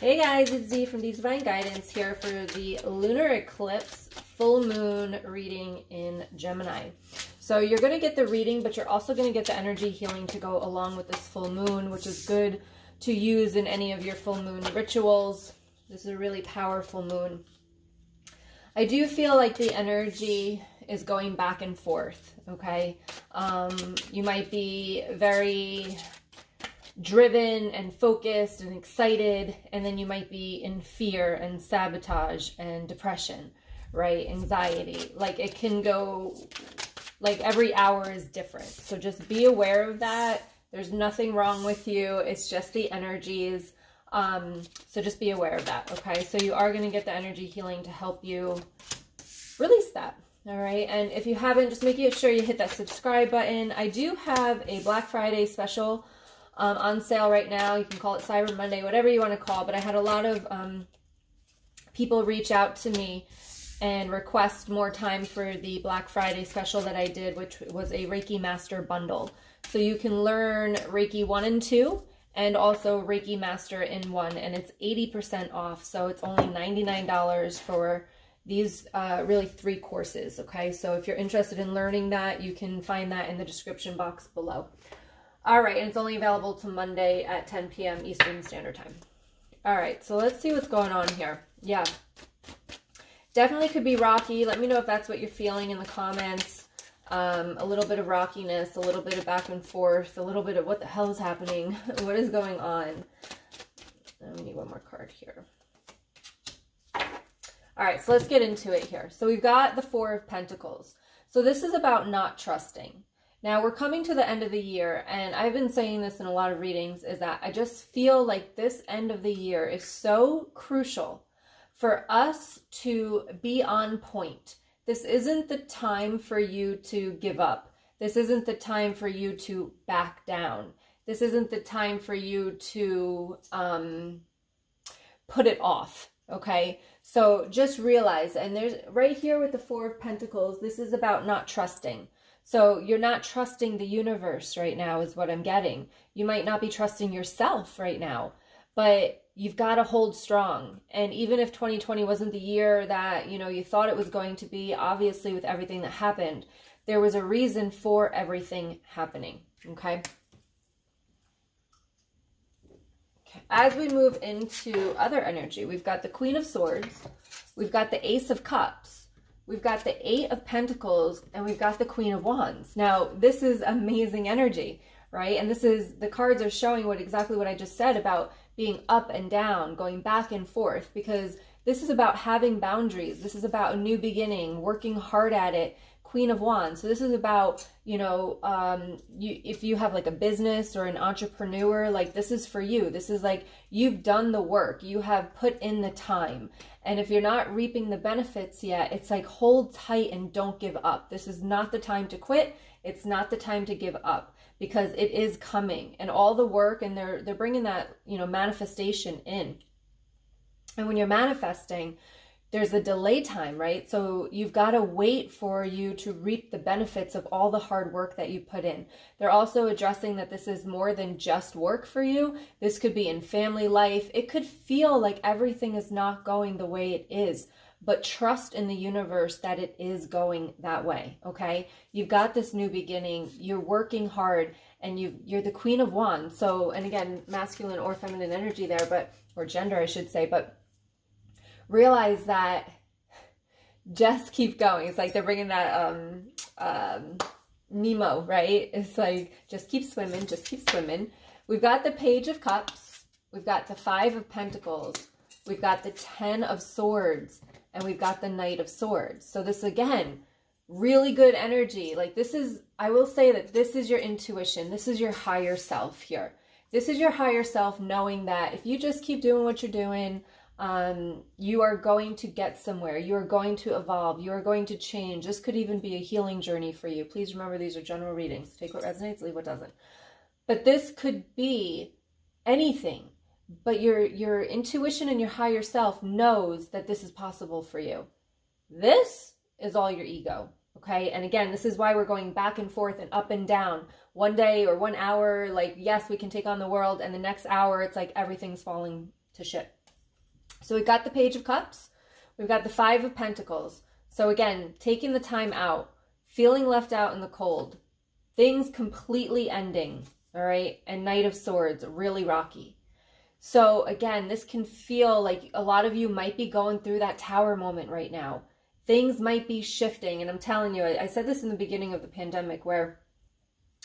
Hey guys, it's Dee from Dee's Divine Guidance here for the lunar eclipse full moon reading in Gemini. So you're going to get the reading, but you're also going to get the energy healing to go along with this full moon, which is good to use in any of your full moon rituals. This is a really powerful moon. I do feel like the energy is going back and forth, okay? Um, you might be very driven and focused and excited, and then you might be in fear and sabotage and depression, right? Anxiety. Like it can go, like every hour is different. So just be aware of that. There's nothing wrong with you. It's just the energies. Um, so just be aware of that, okay? So you are going to get the energy healing to help you release that. All right, and if you haven't, just making sure you hit that subscribe button. I do have a Black Friday special um, on sale right now. You can call it Cyber Monday, whatever you want to call. But I had a lot of um, people reach out to me and request more time for the Black Friday special that I did, which was a Reiki Master bundle. So you can learn Reiki 1 and 2 and also Reiki Master in 1, and it's 80% off. So it's only $99 for these uh, really three courses, okay? So if you're interested in learning that, you can find that in the description box below. All right, and it's only available to Monday at 10 p.m. Eastern Standard Time. All right, so let's see what's going on here. Yeah, definitely could be rocky. Let me know if that's what you're feeling in the comments. Um, a little bit of rockiness, a little bit of back and forth, a little bit of what the hell is happening? what is going on? Me need one more card here. All right, so let's get into it here. So we've got the Four of Pentacles. So this is about not trusting. Now we're coming to the end of the year and I've been saying this in a lot of readings is that I just feel like this end of the year is so crucial for us to be on point. This isn't the time for you to give up. This isn't the time for you to back down. This isn't the time for you to um, put it off, okay? So just realize, and there's right here with the Four of Pentacles, this is about not trusting. So you're not trusting the universe right now is what I'm getting. You might not be trusting yourself right now, but you've got to hold strong. And even if 2020 wasn't the year that, you know, you thought it was going to be, obviously with everything that happened, there was a reason for everything happening, okay? As we move into other energy, we've got the Queen of Swords, we've got the Ace of Cups, We've got the Eight of Pentacles and we've got the Queen of Wands. Now, this is amazing energy, right? And this is, the cards are showing what exactly what I just said about being up and down, going back and forth, because this is about having boundaries. This is about a new beginning, working hard at it, Queen of Wands. So this is about, you know, um, you, if you have like a business or an entrepreneur, like this is for you. This is like you've done the work. You have put in the time. And if you're not reaping the benefits yet, it's like hold tight and don't give up. This is not the time to quit. It's not the time to give up because it is coming and all the work and they're they're bringing that, you know, manifestation in. And when you're manifesting, there's a delay time, right? So you've got to wait for you to reap the benefits of all the hard work that you put in. They're also addressing that this is more than just work for you. This could be in family life. It could feel like everything is not going the way it is, but trust in the universe that it is going that way, okay? You've got this new beginning. You're working hard and you you're the queen of wands. So, and again, masculine or feminine energy there, but or gender I should say, but realize that just keep going. It's like they're bringing that um, um, Nemo, right? It's like just keep swimming, just keep swimming. We've got the Page of Cups. We've got the Five of Pentacles. We've got the Ten of Swords. And we've got the Knight of Swords. So this, again, really good energy. Like this is, I will say that this is your intuition. This is your higher self here. This is your higher self knowing that if you just keep doing what you're doing, um, you are going to get somewhere. You are going to evolve. You are going to change. This could even be a healing journey for you. Please remember these are general readings. Take what resonates, leave what doesn't. But this could be anything. But your, your intuition and your higher self knows that this is possible for you. This is all your ego. Okay. And again, this is why we're going back and forth and up and down. One day or one hour, like, yes, we can take on the world. And the next hour, it's like everything's falling to shit So we've got the Page of Cups. We've got the Five of Pentacles. So again, taking the time out, feeling left out in the cold, things completely ending, all right? And Knight of Swords, really rocky. So again, this can feel like a lot of you might be going through that tower moment right now. Things might be shifting. And I'm telling you, I, I said this in the beginning of the pandemic where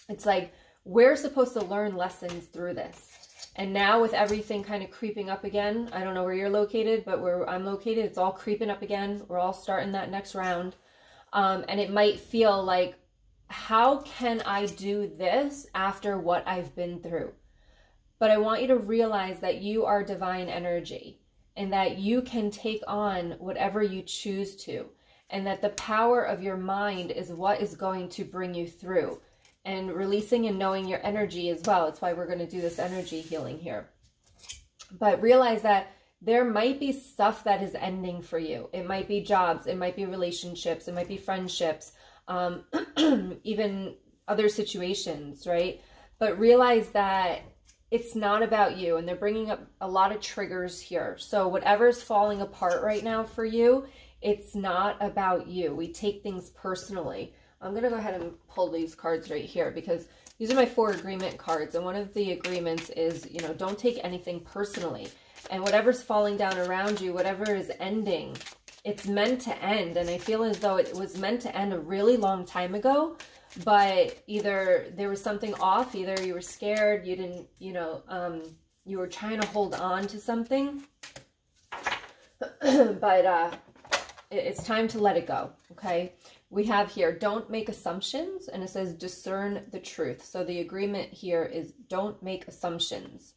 it's like, we're supposed to learn lessons through this. And now with everything kind of creeping up again, I don't know where you're located, but where I'm located, it's all creeping up again. We're all starting that next round. Um, and it might feel like, how can I do this after what I've been through? But I want you to realize that you are divine energy and that you can take on whatever you choose to. And that the power of your mind is what is going to bring you through and releasing and knowing your energy as well. It's why we're going to do this energy healing here. But realize that there might be stuff that is ending for you. It might be jobs, it might be relationships, it might be friendships, um, even other situations, right? But realize that it's not about you and they're bringing up a lot of triggers here. So whatever's falling apart right now for you, it's not about you. We take things personally. I'm going to go ahead and pull these cards right here because these are my four agreement cards. And one of the agreements is, you know, don't take anything personally. And whatever's falling down around you, whatever is ending, it's meant to end. And I feel as though it was meant to end a really long time ago. But either there was something off, either you were scared, you didn't, you know, um, you were trying to hold on to something. but uh, it's time to let it go, okay? We have here, don't make assumptions, and it says discern the truth. So the agreement here is don't make assumptions.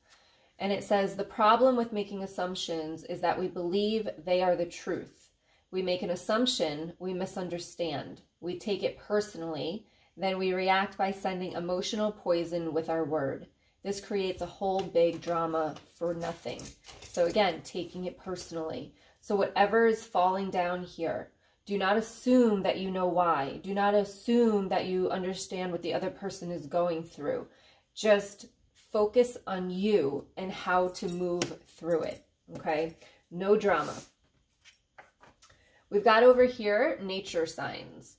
And it says the problem with making assumptions is that we believe they are the truth. We make an assumption, we misunderstand. We take it personally, then we react by sending emotional poison with our word. This creates a whole big drama for nothing. So again, taking it personally. So whatever is falling down here, do not assume that you know why. Do not assume that you understand what the other person is going through. Just focus on you and how to move through it, okay? No drama. We've got over here nature signs.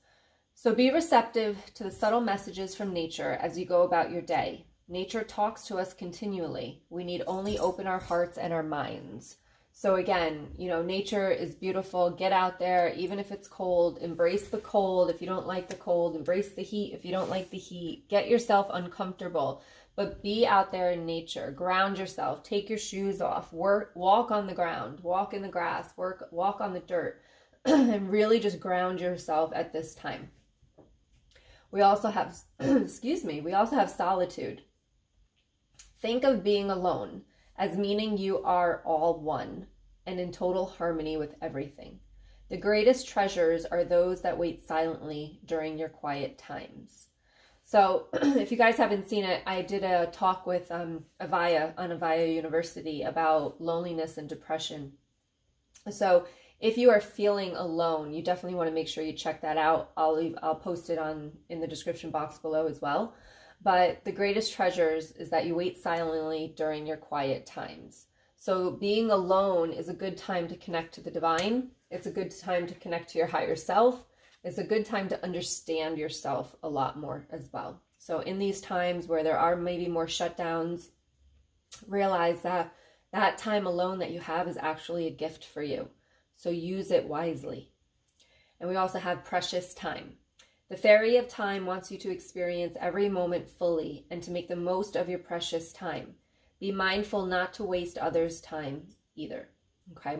So be receptive to the subtle messages from nature as you go about your day. Nature talks to us continually. We need only open our hearts and our minds. So again, you know, nature is beautiful. Get out there, even if it's cold. Embrace the cold if you don't like the cold. Embrace the heat if you don't like the heat. Get yourself uncomfortable, but be out there in nature. Ground yourself. Take your shoes off. Work, walk on the ground. Walk in the grass. Work, walk on the dirt, and really just ground yourself at this time. We also have, excuse me, we also have solitude. Think of being alone as meaning you are all one and in total harmony with everything. The greatest treasures are those that wait silently during your quiet times. So if you guys haven't seen it, I did a talk with um, Avaiya on Avaiya University about loneliness and depression. So if you are feeling alone, you definitely want to make sure you check that out. I'll leave, I'll post it on in the description box below as well. But the greatest treasures is that you wait silently during your quiet times. So being alone is a good time to connect to the divine. It's a good time to connect to your higher self. It's a good time to understand yourself a lot more as well. So in these times where there are maybe more shutdowns, realize that that time alone that you have is actually a gift for you. So use it wisely. And we also have precious time. The fairy of time wants you to experience every moment fully and to make the most of your precious time. Be mindful not to waste others' time either. Okay.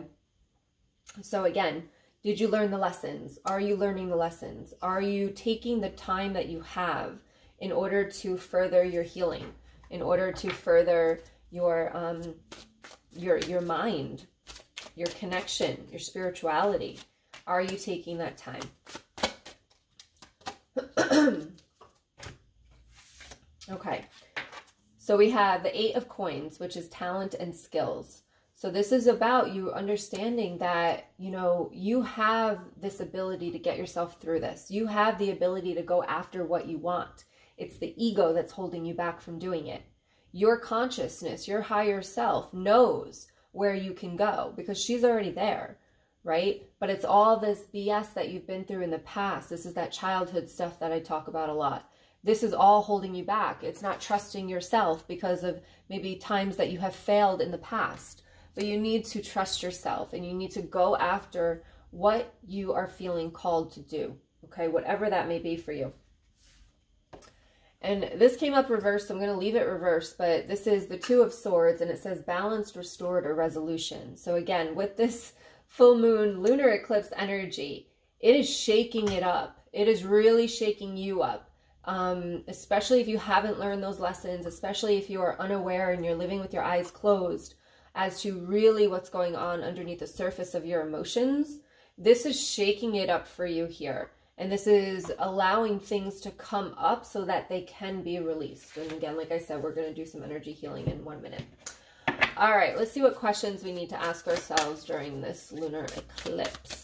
So again, did you learn the lessons? Are you learning the lessons? Are you taking the time that you have in order to further your healing, in order to further your um, your your mind, your connection, your spirituality? Are you taking that time? Okay. So we have the Eight of Coins, which is talent and skills. So this is about you understanding that, you know, you have this ability to get yourself through this. You have the ability to go after what you want. It's the ego that's holding you back from doing it. Your consciousness, your higher self knows where you can go because she's already there, right? But it's all this BS that you've been through in the past. This is that childhood stuff that I talk about a lot. This is all holding you back. It's not trusting yourself because of maybe times that you have failed in the past. But you need to trust yourself and you need to go after what you are feeling called to do. Okay, whatever that may be for you. And this came up reversed. So I'm going to leave it reversed, but this is the Two of Swords and it says balanced, restored, or resolution. So again, with this full moon lunar eclipse energy, it is shaking it up. It is really shaking you up. Um, especially if you haven't learned those lessons, especially if you are unaware and you're living with your eyes closed as to really what's going on underneath the surface of your emotions. This is shaking it up for you here. And this is allowing things to come up so that they can be released. And again, like I said, we're going to do some energy healing in one minute. All right, let's see what questions we need to ask ourselves during this lunar eclipse.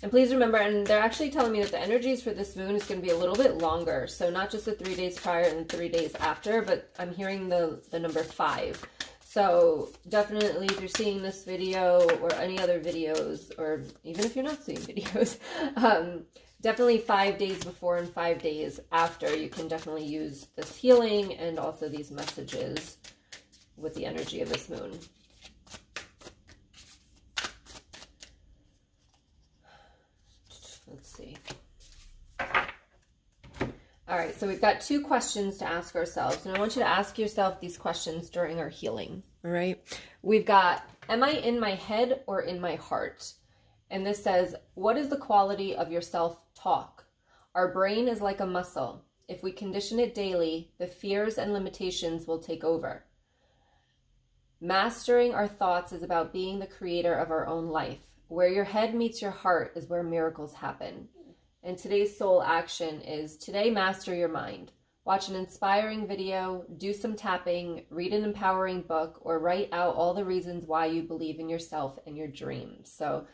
And please remember, and they're actually telling me that the energies for this moon is going to be a little bit longer. So not just the three days prior and three days after, but I'm hearing the, the number five. So definitely if you're seeing this video or any other videos, or even if you're not seeing videos, um, definitely five days before and five days after, you can definitely use this healing and also these messages with the energy of this moon. Let's see. All right, so we've got two questions to ask ourselves, and I want you to ask yourself these questions during our healing, all right? We've got, am I in my head or in my heart? And this says, what is the quality of your self-talk? Our brain is like a muscle. If we condition it daily, the fears and limitations will take over. Mastering our thoughts is about being the creator of our own life. Where your head meets your heart is where miracles happen. And today's soul action is today master your mind. Watch an inspiring video, do some tapping, read an empowering book, or write out all the reasons why you believe in yourself and your dreams. So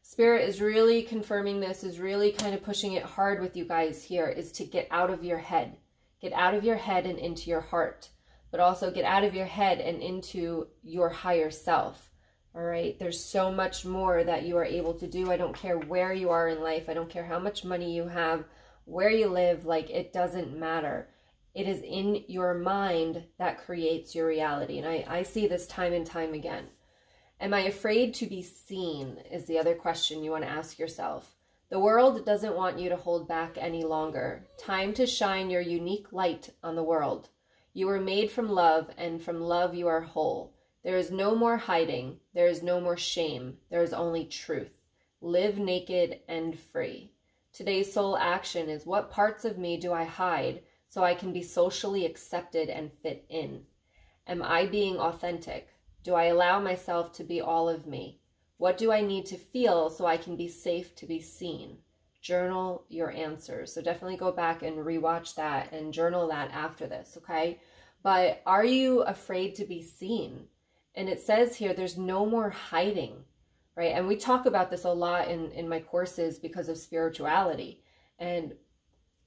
Spirit is really confirming this, is really kind of pushing it hard with you guys here, is to get out of your head. Get out of your head and into your heart, but also get out of your head and into your higher self. All right. There's so much more that you are able to do. I don't care where you are in life. I don't care how much money you have, where you live. Like, it doesn't matter. It is in your mind that creates your reality. And I, I see this time and time again. Am I afraid to be seen? Is the other question you want to ask yourself. The world doesn't want you to hold back any longer. Time to shine your unique light on the world. You were made from love, and from love you are whole. There is no more hiding. There is no more shame. There is only truth. Live naked and free. Today's soul action is what parts of me do I hide so I can be socially accepted and fit in? Am I being authentic? Do I allow myself to be all of me? What do I need to feel so I can be safe to be seen? Journal your answers. So definitely go back and rewatch that and journal that after this, okay? But are you afraid to be seen? And it says here, there's no more hiding, right? And we talk about this a lot in, in my courses because of spirituality. And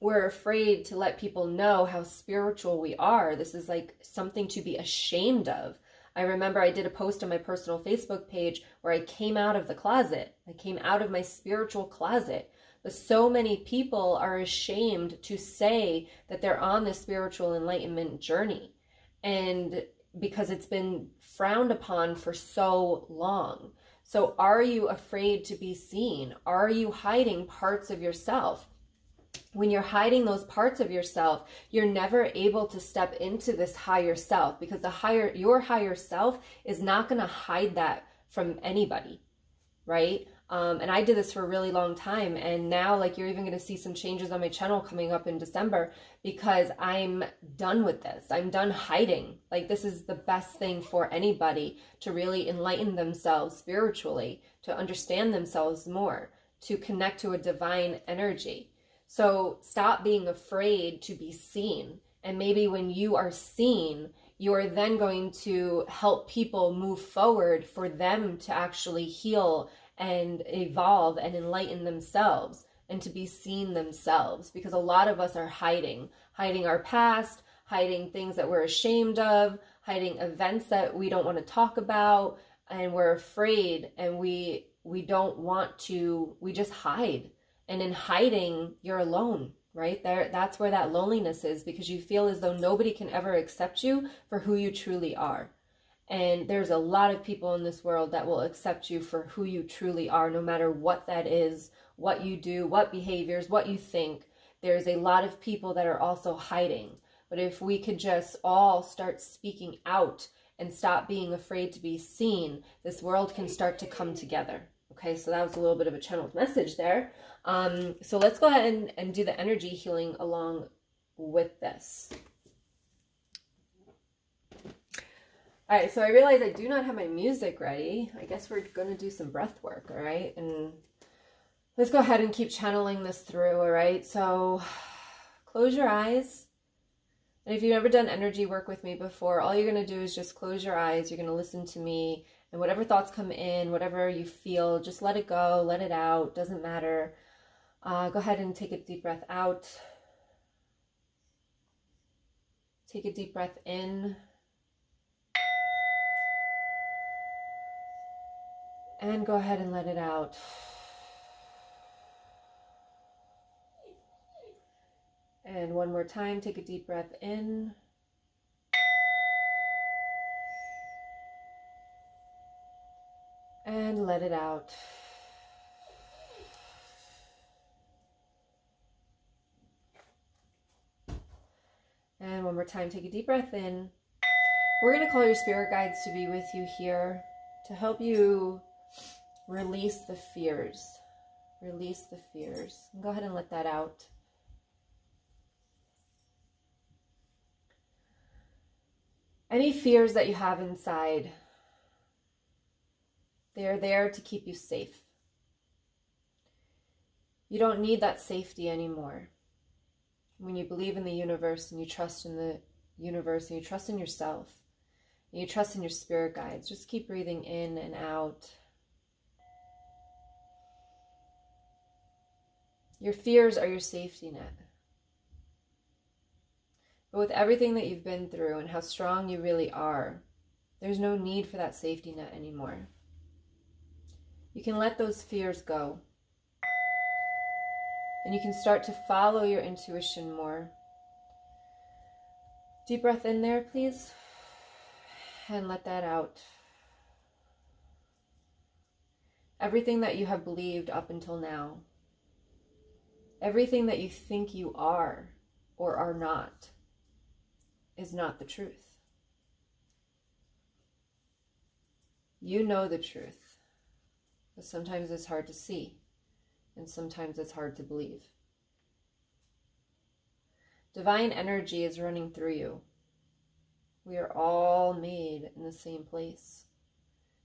we're afraid to let people know how spiritual we are. This is like something to be ashamed of. I remember I did a post on my personal Facebook page where I came out of the closet. I came out of my spiritual closet. But so many people are ashamed to say that they're on this spiritual enlightenment journey. And because it's been frowned upon for so long. So are you afraid to be seen? Are you hiding parts of yourself? When you're hiding those parts of yourself, you're never able to step into this higher self because the higher your higher self is not going to hide that from anybody, right? Um, and I did this for a really long time. And now, like, you're even going to see some changes on my channel coming up in December because I'm done with this. I'm done hiding. Like, this is the best thing for anybody to really enlighten themselves spiritually, to understand themselves more, to connect to a divine energy. So stop being afraid to be seen. And maybe when you are seen, you are then going to help people move forward for them to actually heal and evolve and enlighten themselves and to be seen themselves because a lot of us are hiding, hiding our past, hiding things that we're ashamed of, hiding events that we don't want to talk about and we're afraid and we we don't want to we just hide. And in hiding you're alone right? There that's where that loneliness is because you feel as though nobody can ever accept you for who you truly are and there's a lot of people in this world that will accept you for who you truly are no matter what that is what you do what behaviors what you think there's a lot of people that are also hiding but if we could just all start speaking out and stop being afraid to be seen this world can start to come together Okay, so that was a little bit of a channeled message there. Um, so let's go ahead and, and do the energy healing along with this. All right, so I realize I do not have my music ready. I guess we're going to do some breath work, all right? And let's go ahead and keep channeling this through, all right? So close your eyes. And if you've never done energy work with me before, all you're going to do is just close your eyes. You're going to listen to me and whatever thoughts come in, whatever you feel, just let it go, let it out, doesn't matter. Uh, go ahead and take a deep breath out. Take a deep breath in. And go ahead and let it out. And one more time, take a deep breath in. and let it out. And one more time, take a deep breath in. We're going to call your spirit guides to be with you here to help you release the fears. Release the fears. Go ahead and let that out. Any fears that you have inside, they are there to keep you safe. You don't need that safety anymore. When you believe in the universe and you trust in the universe and you trust in yourself and you trust in your spirit guides, just keep breathing in and out. Your fears are your safety net. But with everything that you've been through and how strong you really are, there's no need for that safety net anymore. You can let those fears go. And you can start to follow your intuition more. Deep breath in there, please. And let that out. Everything that you have believed up until now, everything that you think you are or are not, is not the truth. You know the truth. But sometimes it's hard to see, and sometimes it's hard to believe. Divine energy is running through you. We are all made in the same place.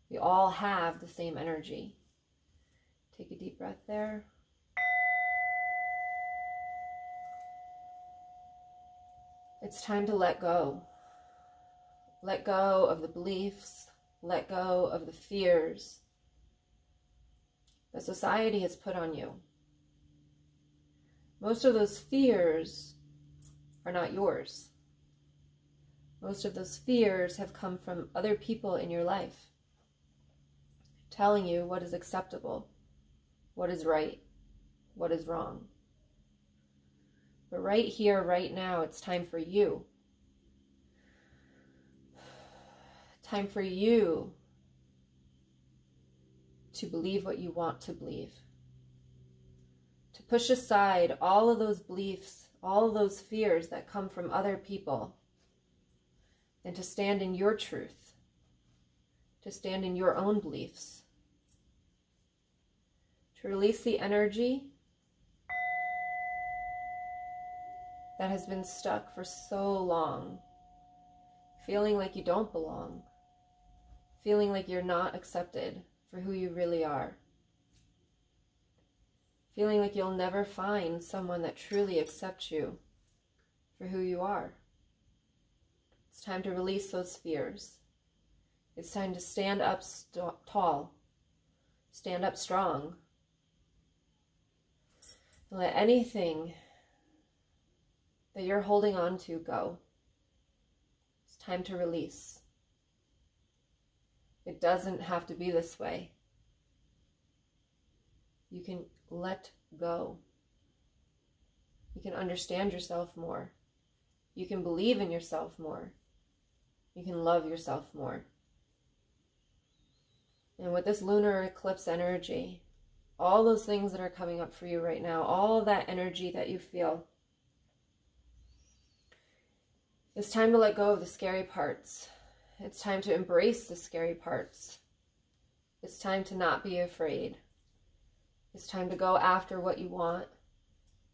We all have the same energy. Take a deep breath there. It's time to let go. Let go of the beliefs. Let go of the fears that society has put on you. Most of those fears are not yours. Most of those fears have come from other people in your life telling you what is acceptable, what is right, what is wrong. But right here, right now, it's time for you. Time for you to believe what you want to believe. To push aside all of those beliefs, all of those fears that come from other people, and to stand in your truth, to stand in your own beliefs, to release the energy that has been stuck for so long, feeling like you don't belong, feeling like you're not accepted, for who you really are. Feeling like you'll never find someone that truly accepts you for who you are. It's time to release those fears. It's time to stand up tall, stand up strong, let anything that you're holding on to go. It's Time to release. It doesn't have to be this way. You can let go. You can understand yourself more. You can believe in yourself more. You can love yourself more. And with this lunar eclipse energy, all those things that are coming up for you right now, all that energy that you feel, it's time to let go of the scary parts. It's time to embrace the scary parts. It's time to not be afraid. It's time to go after what you want.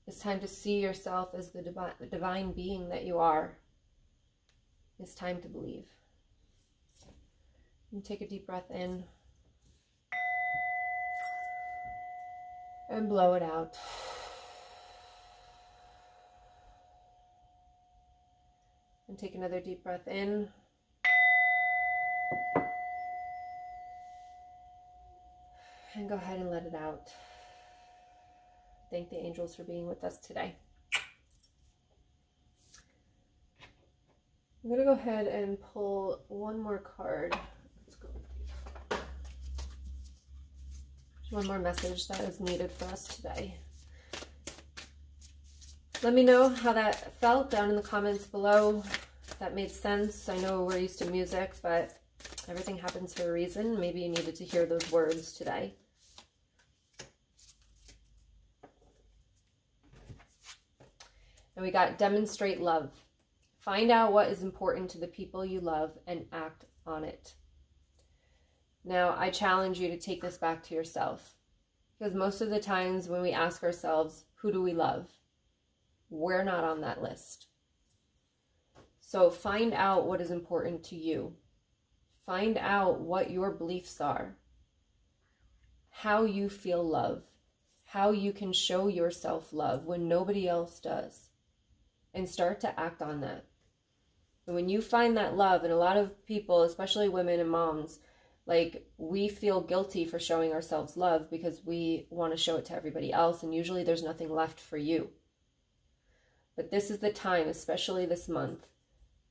It's time to see yourself as the divine, the divine being that you are. It's time to believe. And take a deep breath in. And blow it out. And take another deep breath in. And go ahead and let it out. Thank the angels for being with us today. I'm going to go ahead and pull one more card. One more message that is needed for us today. Let me know how that felt down in the comments below. If that made sense. I know we're used to music, but everything happens for a reason. Maybe you needed to hear those words today. And we got demonstrate love. Find out what is important to the people you love and act on it. Now, I challenge you to take this back to yourself. Because most of the times when we ask ourselves, who do we love? We're not on that list. So find out what is important to you. Find out what your beliefs are. How you feel love. How you can show yourself love when nobody else does. And start to act on that. And when you find that love, and a lot of people, especially women and moms, like we feel guilty for showing ourselves love because we want to show it to everybody else. And usually there's nothing left for you. But this is the time, especially this month,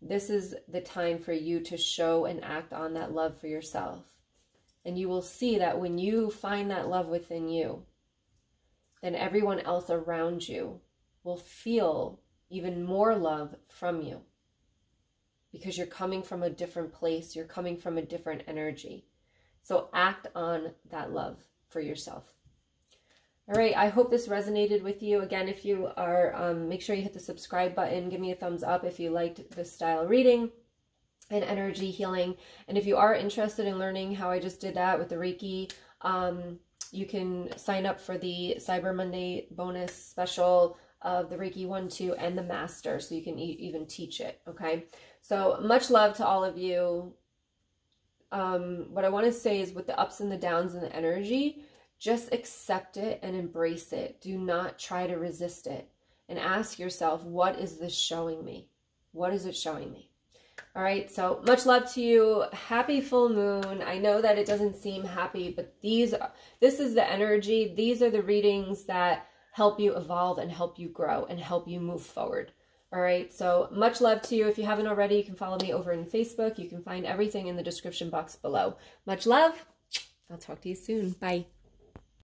this is the time for you to show and act on that love for yourself. And you will see that when you find that love within you, then everyone else around you will feel even more love from you because you're coming from a different place. You're coming from a different energy. So act on that love for yourself. All right, I hope this resonated with you. Again, if you are, um, make sure you hit the subscribe button. Give me a thumbs up if you liked this style reading and energy healing. And if you are interested in learning how I just did that with the Reiki, um, you can sign up for the Cyber Monday bonus special of the Reiki 1, 2, and the Master, so you can e even teach it, okay? So much love to all of you. Um, what I want to say is with the ups and the downs and the energy, just accept it and embrace it. Do not try to resist it. And ask yourself, what is this showing me? What is it showing me? All right, so much love to you. Happy full moon. I know that it doesn't seem happy, but these are, this is the energy. These are the readings that help you evolve and help you grow and help you move forward. All right, so much love to you. If you haven't already, you can follow me over in Facebook. You can find everything in the description box below. Much love. I'll talk to you soon. Bye.